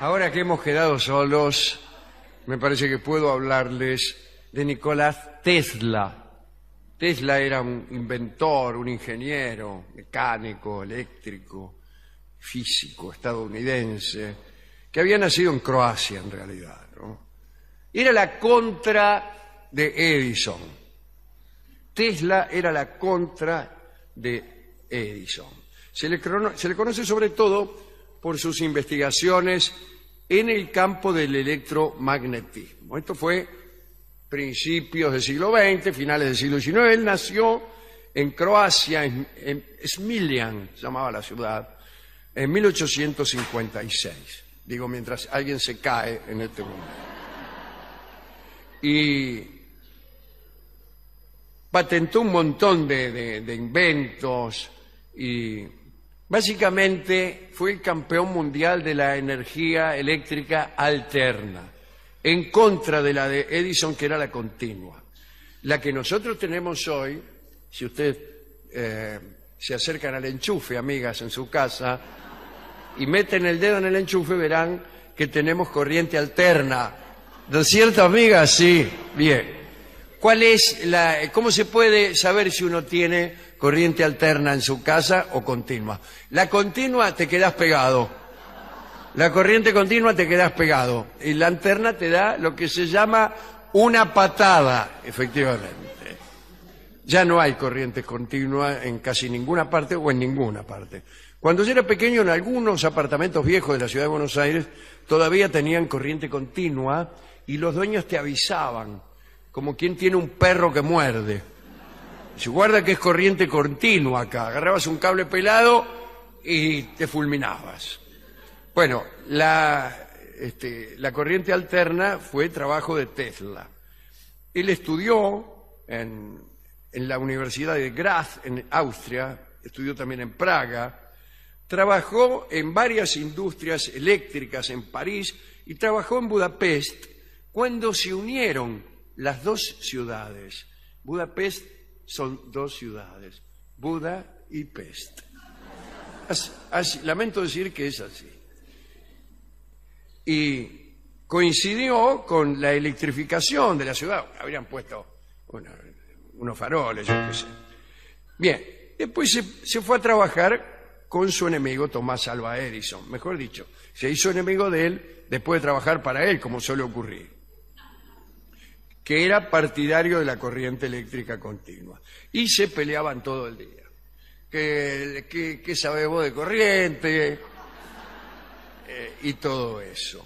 Ahora que hemos quedado solos, me parece que puedo hablarles de Nicolás Tesla. Tesla era un inventor, un ingeniero, mecánico, eléctrico, físico, estadounidense, que había nacido en Croacia en realidad. ¿no? Era la contra de Edison. Tesla era la contra de Edison. Se le, crono- se le conoce sobre todo por sus investigaciones en el campo del electromagnetismo. Esto fue principios del siglo XX, finales del siglo XIX. Él nació en Croacia, en, en Smiljan, llamaba la ciudad, en 1856. Digo, mientras alguien se cae en este momento. Y patentó un montón de- de inventos y básicamente fue el campeón mundial de la energía eléctrica alterna, en contra de la de Edison, que era la continua. La que nosotros tenemos hoy, si ustedes eh, se acercan al enchufe, amigas, en su casa, y meten el dedo en el enchufe, verán que tenemos corriente alterna. ¿No es cierto, amiga? Sí, bien. ¿Cuál es la, cómo se puede saber si uno tiene corriente alterna en su casa o continua? La continua te quedas pegado. La corriente continua te quedas pegado. Y la alterna te da lo que se llama una patada, efectivamente. Ya no hay corriente continua en casi ninguna parte o en ninguna parte. Cuando yo era pequeño, en algunos apartamentos viejos de la ciudad de Buenos Aires, todavía tenían corriente continua y los dueños te avisaban, como quien tiene un perro que muerde. Se guarda que es corriente continua acá. Agarrabas un cable pelado y te fulminabas. Bueno, la, este, la corriente alterna fue trabajo de Tesla. Él estudió en, en la Universidad de Graz, en Austria, estudió también en Praga, trabajó en varias industrias eléctricas en París y trabajó en Budapest cuando se unieron las dos ciudades. Budapest son dos ciudades, Buda y Pest. Lamento decir que es así. Y coincidió con la electrificación de la ciudad. Habrían puesto una- unos faroles, yo qué sé. Bien, después se, se fue a trabajar con su enemigo Tomás Alva Edison. Mejor dicho, se hizo enemigo de él después de trabajar para él, como suele ocurrir. Que era partidario de la corriente eléctrica continua. Y se peleaban todo el día. ¿Qué, qué, qué sabés vos de corriente? Eh, y todo eso.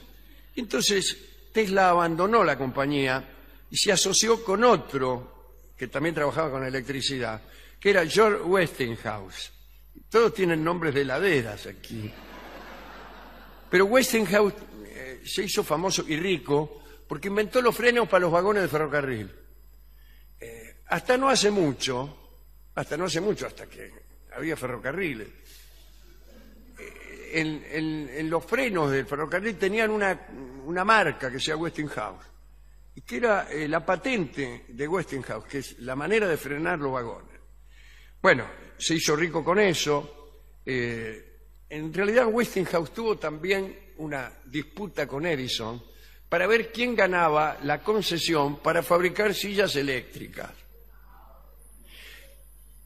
Entonces, Tesla abandonó la compañía y se asoció con otro que también trabajaba con electricidad, que era George Westinghouse. Todos tienen nombres de heladeras aquí. Pero Westinghouse eh, se hizo famoso y rico porque inventó los frenos para los vagones de ferrocarril. Eh, hasta no hace mucho, hasta no hace mucho, hasta que había ferrocarriles, en, en- los frenos del ferrocarril tenían una, una marca que se llama Westinghouse, y que era eh, la patente de Westinghouse, que es la manera de frenar los vagones. Bueno, se hizo rico con eso. eh, en realidad Westinghouse tuvo también una disputa con Edison para ver quién ganaba la concesión para fabricar sillas eléctricas.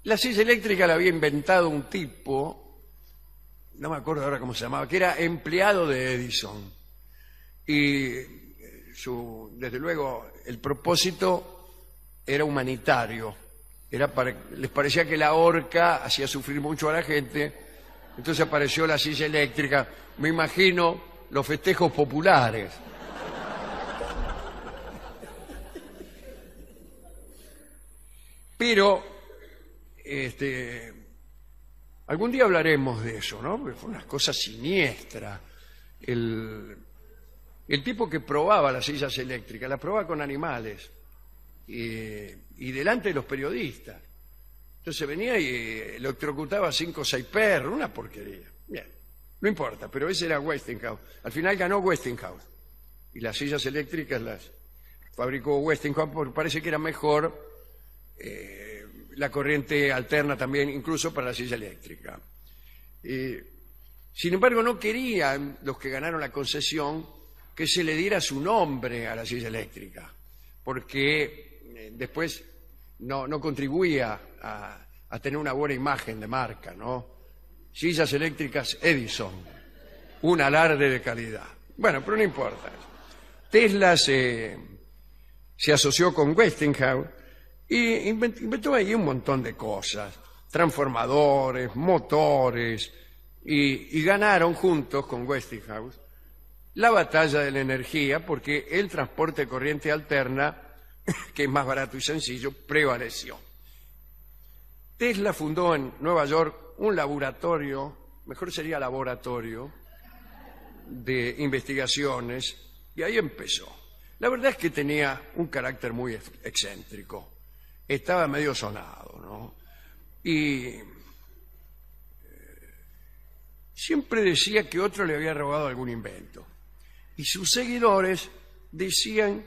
La silla eléctrica la había inventado un tipo, no me acuerdo ahora cómo se llamaba, que era empleado de Edison. Y eh, su, desde luego el propósito era humanitario. Les parecía que la horca hacía sufrir mucho a la gente, entonces apareció la silla eléctrica. Me imagino los festejos populares. Pero, este, algún día hablaremos de eso, ¿no? Porque fue una cosa siniestra. El, tipo que probaba las sillas eléctricas, las probaba con animales y, y delante de los periodistas. Entonces venía y electrocutaba cinco o seis perros, una porquería. Bien, no importa, pero ese era Westinghouse. Al final ganó Westinghouse. Y las sillas eléctricas las fabricó Westinghouse porque parece que era mejor eh, la corriente alterna también, incluso para la silla eléctrica. Y Sin embargo, no querían los que ganaron la concesión que se le diera su nombre a la silla eléctrica, porque eh, después no, no contribuía a, a tener una buena imagen de marca, ¿no? Sillas eléctricas Edison, un alarde de calidad. Bueno, pero no importa. Tesla se, se asoció con Westinghouse y invent- inventó ahí un montón de cosas, transformadores, motores, y, ganaron juntos con Westinghouse la batalla de la energía porque el transporte de corriente alterna, que es más barato y sencillo, prevaleció. Tesla fundó en Nueva York un laboratorio, mejor sería laboratorio, de investigaciones, y ahí empezó. La verdad es que tenía un carácter muy ex- excéntrico. Estaba medio sonado, ¿no? Y eh, siempre decía que otro le había robado algún invento. Y sus seguidores decían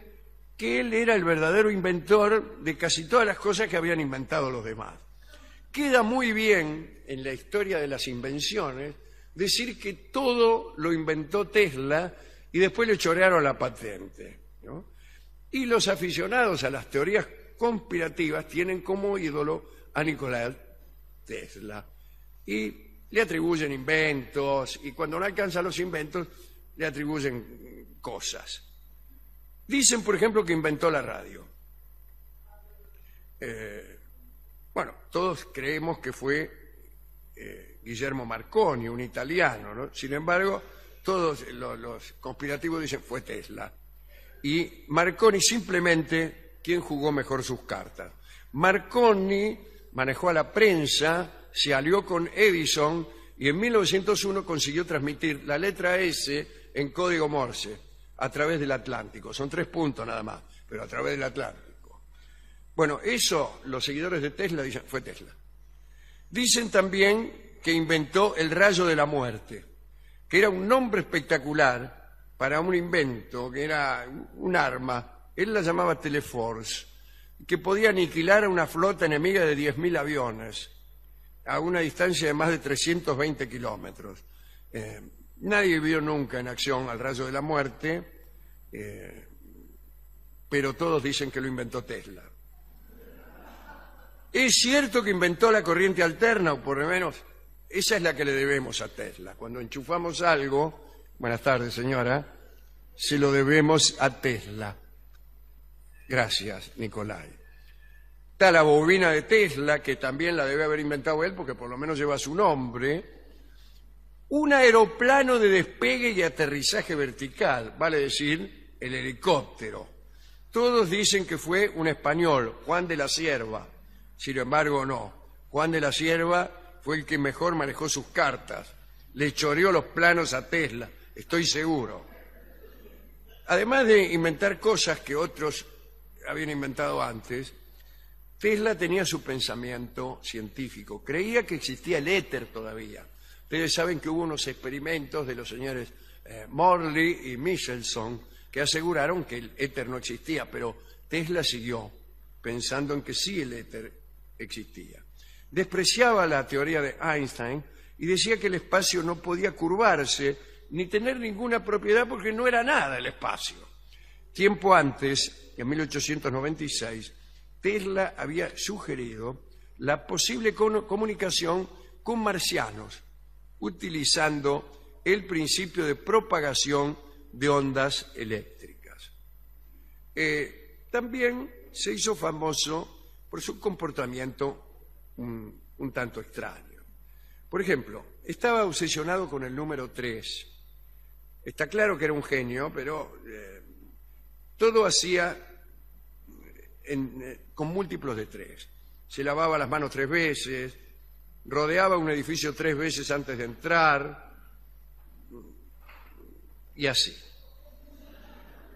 que él era el verdadero inventor de casi todas las cosas que habían inventado los demás. Queda muy bien en la historia de las invenciones decir que todo lo inventó Tesla y después le chorearon la patente. ¿no? Y los aficionados a las teorías conspirativas tienen como ídolo a Nicolás Tesla. Y le atribuyen inventos y cuando no alcanzan los inventos le atribuyen cosas. Dicen, por ejemplo, que inventó la radio. Eh, bueno, todos creemos que fue eh, Guillermo Marconi, un italiano, ¿no? Sin embargo, todos lo- los, conspirativos dicen fue Tesla. Y Marconi simplemente, ¿quién jugó mejor sus cartas? Marconi manejó a la prensa, se alió con Edison y en 1901 consiguió transmitir la letra S en código Morse a través del Atlántico. Son tres puntos nada más, pero a través del Atlántico. Bueno, eso los seguidores de Tesla dicen, fue Tesla. Dicen también que inventó el rayo de la muerte, que era un nombre espectacular para un invento, que era un arma, él la llamaba Teleforce, que podía aniquilar a una flota enemiga de 10.000 aviones a una distancia de más de 320 kilómetros. Eh, nadie vio nunca en acción al rayo de la muerte, eh, pero todos dicen que lo inventó Tesla. Es cierto que inventó la corriente alterna, o por lo menos esa es la que le debemos a Tesla. Cuando enchufamos algo, buenas tardes señora, se lo debemos a Tesla. Gracias, Nicolai. Está la bobina de Tesla, que también la debe haber inventado él, porque por lo menos lleva su nombre. Un aeroplano de despegue y aterrizaje vertical, vale decir, el helicóptero. Todos dicen que fue un español, Juan de la Cierva. Sin embargo, no. Juan de la Cierva fue el que mejor manejó sus cartas. Le choreó los planos a Tesla, estoy seguro. Además de inventar cosas que otros habían inventado antes, Tesla tenía su pensamiento científico. Creía que existía el éter todavía. Ustedes saben que hubo unos experimentos de los señores eh, Morley y Michelson que aseguraron que el éter no existía, pero Tesla siguió pensando en que sí el éter existía. Despreciaba la teoría de Einstein y decía que el espacio no podía curvarse ni tener ninguna propiedad porque no era nada el espacio. Tiempo antes, en 1896, Tesla había sugerido la posible comunicación con marcianos, utilizando el principio de propagación de ondas eléctricas. Eh, también se hizo famoso por su comportamiento un, un tanto extraño. Por ejemplo, estaba obsesionado con el número 3. Está claro que era un genio, pero eh, todo hacía eh, con múltiplos de tres. Se lavaba las manos tres veces, rodeaba un edificio tres veces antes de entrar, y así.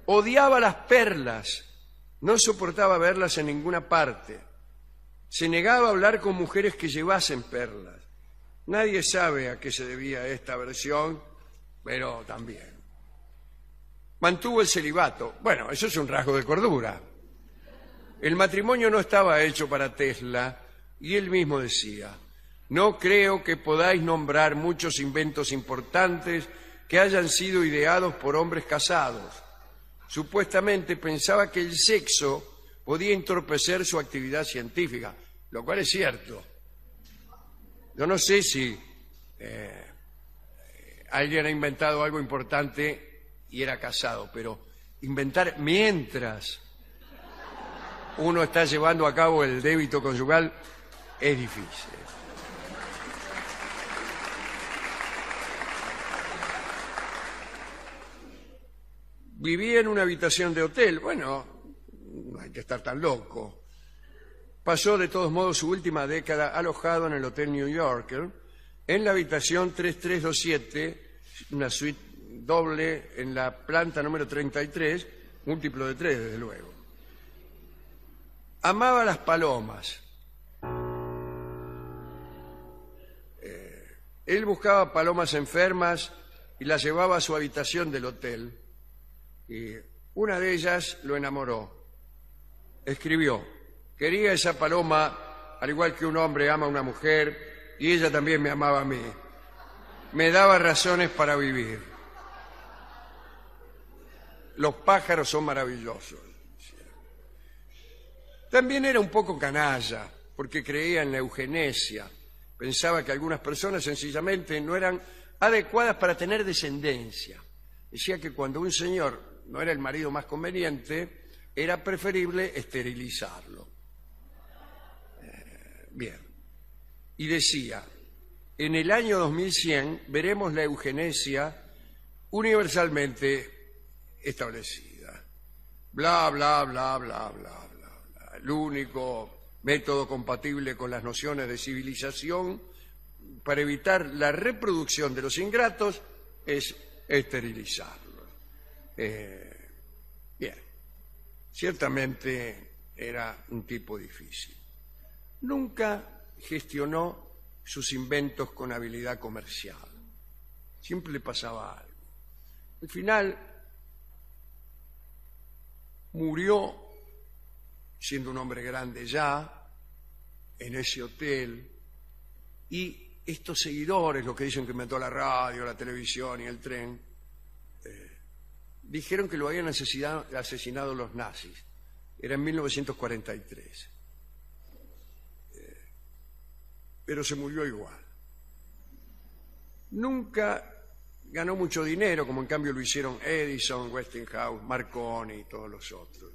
Odiaba las perlas, no soportaba verlas en ninguna parte. Se negaba a hablar con mujeres que llevasen perlas. Nadie sabe a qué se debía esta versión, pero también. Mantuvo el celibato. Bueno, eso es un rasgo de cordura. El matrimonio no estaba hecho para Tesla y él mismo decía, No creo que podáis nombrar muchos inventos importantes que hayan sido ideados por hombres casados. Supuestamente pensaba que el sexo podía entorpecer su actividad científica, lo cual es cierto. Yo no sé si eh, alguien ha inventado algo importante y era casado, pero inventar mientras uno está llevando a cabo el débito conyugal es difícil. Vivía en una habitación de hotel. Bueno, no hay que estar tan loco. Pasó de todos modos su última década alojado en el Hotel New Yorker, en la habitación 3327, una suite doble en la planta número 33, múltiplo de tres, desde luego. Amaba las palomas. Eh, él buscaba palomas enfermas y las llevaba a su habitación del hotel. Y una de ellas lo enamoró. Escribió, quería esa paloma al igual que un hombre ama a una mujer y ella también me amaba a mí. Me daba razones para vivir. Los pájaros son maravillosos. También era un poco canalla, porque creía en la eugenesia. Pensaba que algunas personas sencillamente no eran adecuadas para tener descendencia. Decía que cuando un señor no era el marido más conveniente, era preferible esterilizarlo. Eh, bien. Y decía, en el año 2100 veremos la eugenesia universalmente establecida. Bla, bla, bla, bla, bla, bla, bla. El único método compatible con las nociones de civilización para evitar la reproducción de los ingratos es esterilizarlos. Eh, bien, ciertamente era un tipo difícil. Nunca gestionó sus inventos con habilidad comercial. Siempre le pasaba algo. Al final murió siendo un hombre grande ya, en ese hotel, y estos seguidores, los que dicen que inventó la radio, la televisión y el tren, eh, dijeron que lo habían asesinado, asesinado los nazis. Era en 1943. Eh, pero se murió igual. Nunca ganó mucho dinero, como en cambio lo hicieron Edison, Westinghouse, Marconi y todos los otros.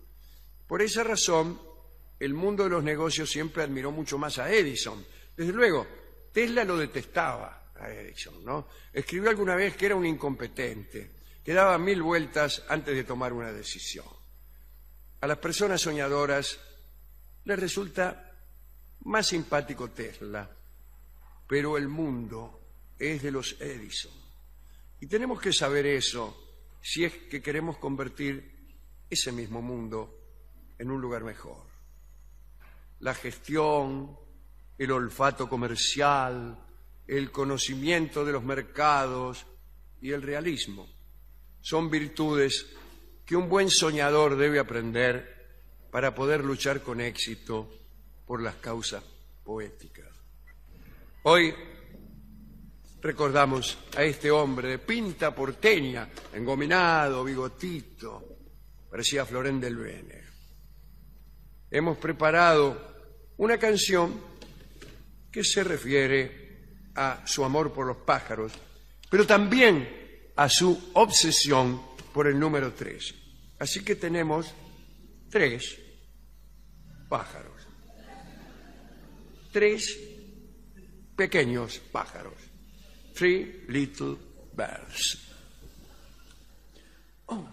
Por esa razón, el mundo de los negocios siempre admiró mucho más a Edison. Desde luego, Tesla lo detestaba a Edison, ¿no? Escribió alguna vez que era un incompetente, que daba mil vueltas antes de tomar una decisión. A las personas soñadoras les resulta más simpático Tesla, pero el mundo es de los Edison. Y tenemos que saber eso si es que queremos convertir ese mismo mundo en un lugar mejor. La gestión, el olfato comercial, el conocimiento de los mercados y el realismo son virtudes que un buen soñador debe aprender para poder luchar con éxito por las causas poéticas. Hoy recordamos a este hombre de pinta porteña, engominado, bigotito, parecía Florén del Bene. Hemos preparado una canción que se refiere a su amor por los pájaros, pero también a su obsesión por el número tres. Así que tenemos tres pájaros, tres pequeños pájaros. three little bells. Oh,